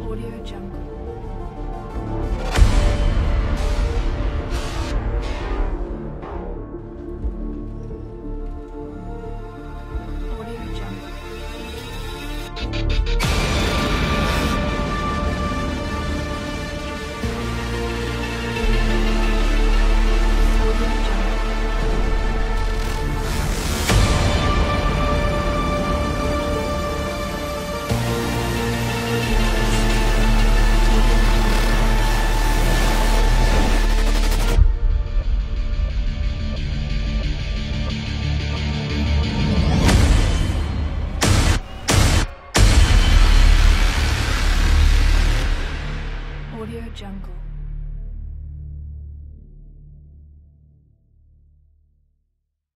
Audio Jungle. jungle.